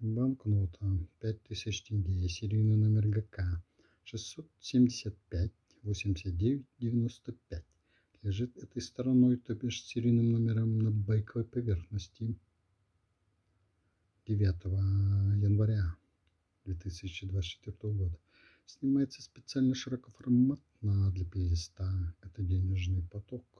Банкнота 5000 тенге, серийный номер ГК 675 89 95. Лежит этой стороной, то бишь серийным номером на байковой поверхности. 9 января 2024 года. Снимается специально широкоформатно для плейлиста. Это денежный поток.